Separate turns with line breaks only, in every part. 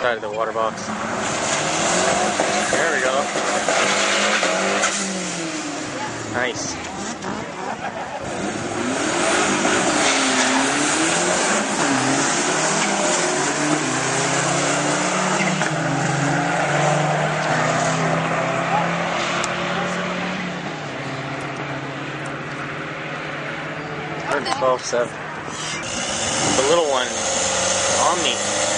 side of the water box. There we go. Nice. Twelve seven. The little one, Omni.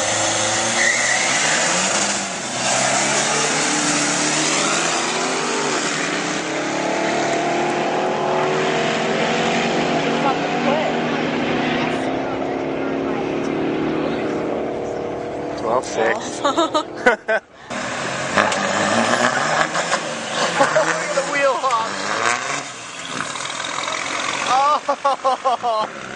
Twelve six. Look at the wheel. Oh.